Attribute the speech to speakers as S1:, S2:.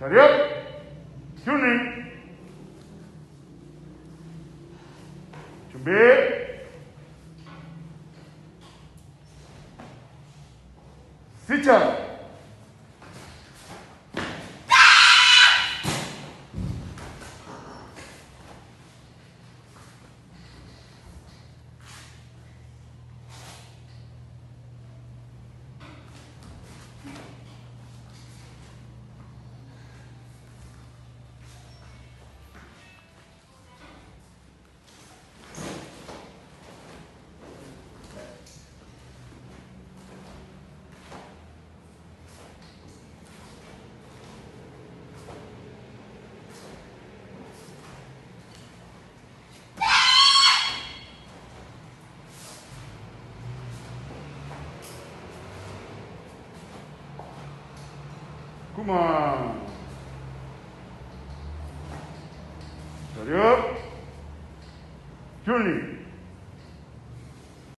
S1: Syariat Tuning Cubit Sicar. Come on. Steady up. Journey.